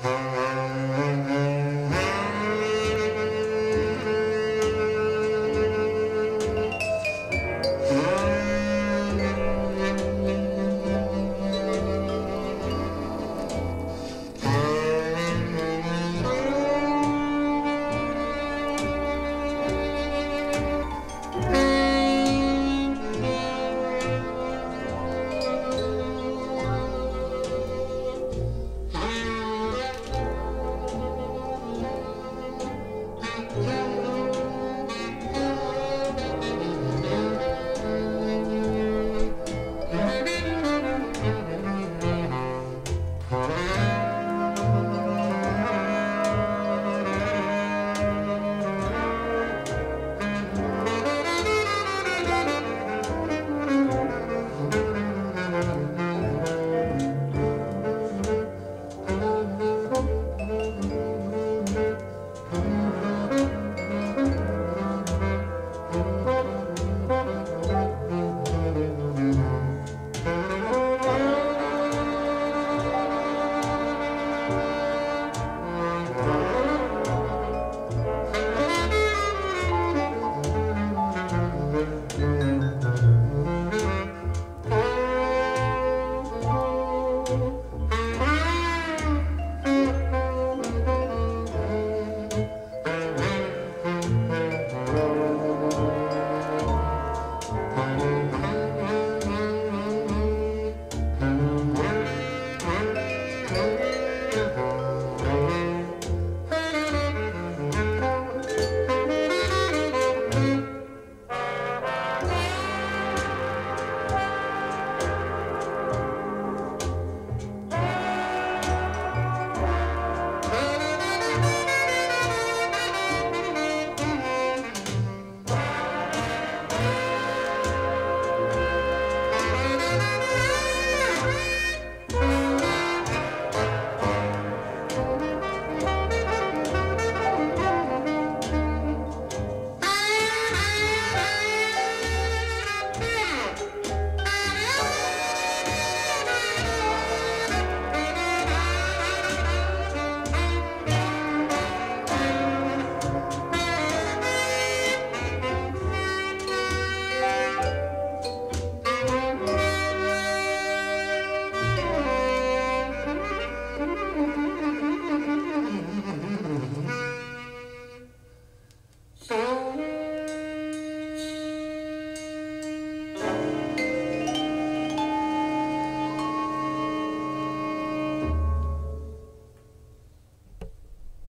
Mm-hmm.